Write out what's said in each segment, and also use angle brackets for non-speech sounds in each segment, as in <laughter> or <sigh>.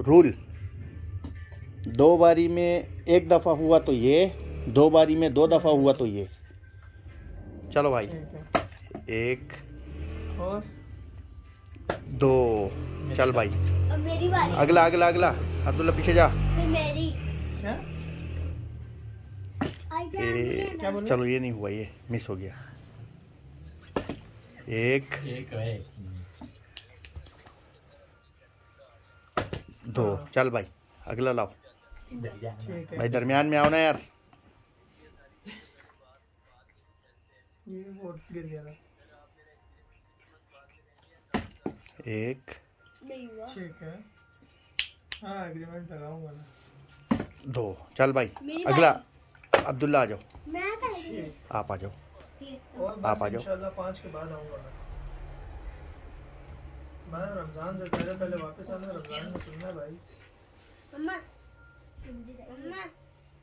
Rule दो बारी में एक दफ़ा हुआ तो ये दो बारी में दो दफ़ा हुआ तो ये। चलो भाई एक और? दो चल भाई। अब मेरी बारी। अगला अगला अगला। अब्दुल्ला पीछे जा। मेरी। ए, चलो ये नहीं हुआ ये मिस हो गया। एक एक है। दो चल भाई अगला लाओ। भाई दरमियान में आओ ना यार। एक। है। हाँ दो। चल भाई अगला। अब्दुल्ला आ जाओ। आप आ जाओ। आप आ जाओ। पाँच के बाद आऊँगा मैं रमज़ान से पहले पहले वापस आना रमज़ान में सुनना भाई। मम्मा मम्मा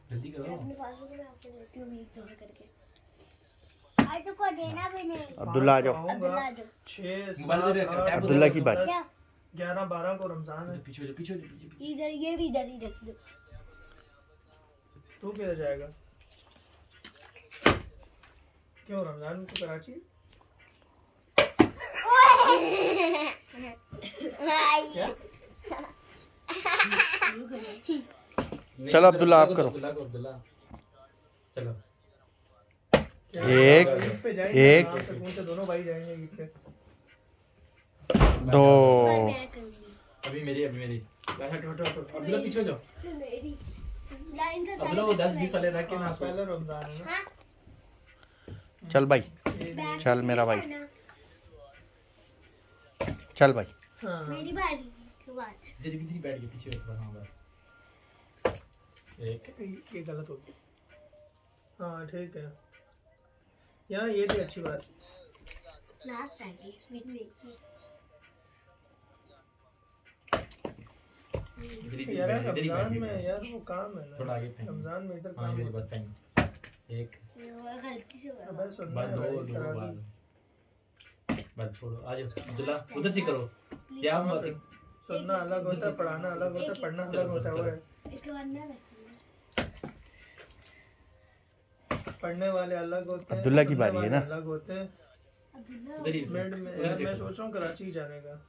जल्दी करो। अपने पासों को मैं आपसे देती हूँ एक करके। आज तो को देना भी नहीं। अब्दुल्ला आ जाओ। अब्दुल्ला आ जाओ। की बारी। क्या? ग्यारह बारह को रमज़ान है। पीछे पीछे जाओ, पीछे। पीछे इधर ये भी इधर ही रख दो। तू किधर जाएगा। क्यों रमज़ान में तू कराची? चलो अब्दुल्ला, आप करो। चलो। एक, एक। दोनों भाई जाएँगे दो। अभी मेरी अभी मेरी। अब्दुल्ला पीछे जाओ। फिर मेरी। लाइन से अब्दुल्ला वो दस बीस वाले रख के ना पहले रमज़ान है हाँ। चल भाई चल मेरा भाई। चल भाई। हाँ मेरी बारी। धीरे बैठ के पीछे हाँ बस। एक। ये ये गलत हो गया हाँ ठीक है। यहाँ ये भी अच्छी बात। लास्ट यार रमज़ान में यार वो काम है ना। थोड़ा आगे फेंक। रमज़ान में इधर हाँ काम एक। गलती से हुआ बस दो भाई, दो। बार। बस छोड़ो। आ जाओ अब्दुल्ला उधर से करो। या सुनना अलग होता है पढ़ाना अलग होता है पढ़ना अलग होता है वो है। इसके बाद पढ़ने वाले अलग होते हैं अब्दुल्ला की बारी है ना? अलग होते हैं। में सोच रहा हूँ कराची जाने का।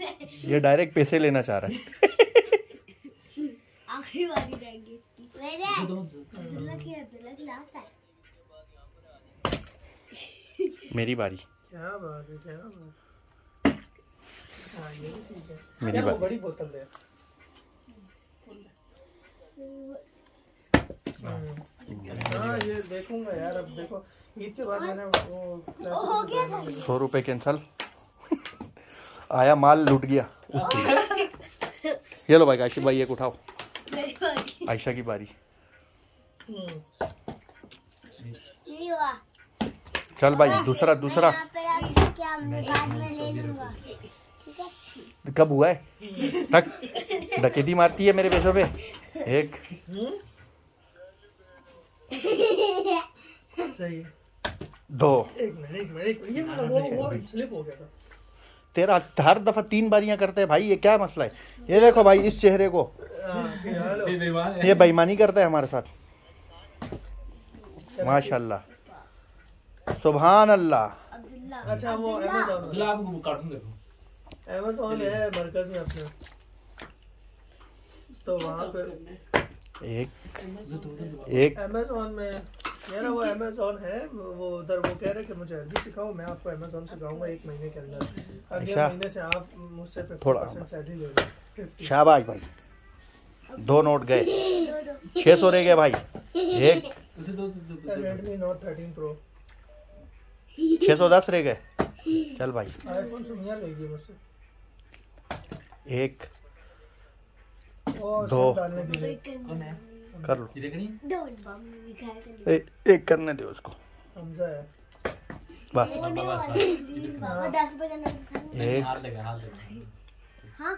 है? ये डायरेक्ट पैसे लेना चाह रहा है। <laughs> आखिरी बारी रहेगी इसकी। मेरे। अब्दुल्ला की अब्दुल्ला की लास्ट है मेरी बारी। क्या बात है क्या बात हाँ। ये भी ठीक है। मेरी बारी। बड़ी बोतल दे हाँ। ये देखूँगा यार अब देखो। ईद के बाद मैंने वो हो गया था। सौ रुपये कैंसल। आया माल लूट गया। ये लो भाई काशिफ भाई एक उठाओ। आयशा की बारी। हम्म, नहीं हुआ चल भाई दूसरा दूसरा। है? कब हुआ है? टक डकेती मारती है मेरे पैसों पे। एक। सही दो। एक मिनट एक मिनट एक मिनट, ये वाला वो वो स्लिप हो गया था। तेरा हर दफ़ा तीन बारियाँ करते हैं भाई ये क्या मसला है? ये देखो भाई इस चेहरे को। हाँ, ये ये बेईमानी करता है हमारे साथ। माशाल्लाह। सुबहान अल्लाह अच्छा वो अमेजोन अमेजोन है मरकज में अपने। तो वहाँ पे एक एक। अमेजोन में यार वो अमेजोन है वो उधर वो कह रहे कि मुझे अरबी सिखाओ मैं आपको अमेजोन सिखाऊँगा एक महीने के अंदर। अगले अच्छा। महीने से आप मुझसे फिफ्टी थोड़ा। सैलरी ले शाबाश भाई। दो नोट गए। छह सौ रह गए भाई। एक। रेडमी नोट थर्टीन प्रो छह सौ दस रह गए। चल भाई। एक दो। कर लो। ये देख रही दो बम भी खाया कर ए, एक करने दो उसको। बस। एक। हाँ?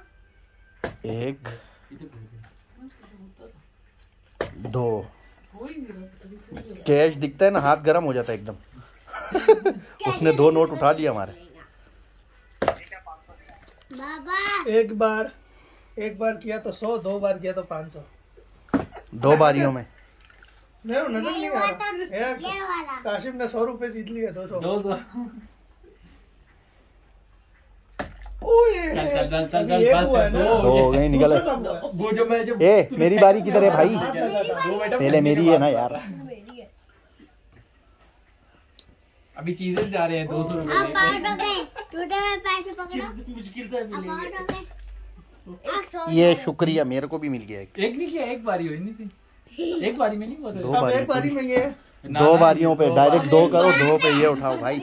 एक। दो। कैश दिखता है ना हाथ गर्म हो जाता है एकदम। <laughs> उसने दो नोट उठा लिया हमारे। एक बार एक बार किया तो सौ दो बार किया तो पाँच सौ। दो बारियों में। को नज़र नहीं नहीं आ रहा। काशिम ने सौ रुपए जीत लिए दो सौ। दो सौ। दो। दो हो गए निकल? वो जो मैं जब ए मेरी बारी किधर है भाई? पहले मेरी है ना यार। अभी चीज़ें जा रहे हैं दो सौ आप रुपए काटोगे टूटे हुए पैसे पकड़ो। मुश्किल से मिलेंगे ये शुक्रिया मेरे को भी मिल गया एक। एक नहीं किया एक बारी हुई नहीं थी। एक बारी में नहीं हुआ था। बारी एक बारी में। ये। दो बारियों पे डायरेक्ट दो करो दो पे ये उठाओ भाई।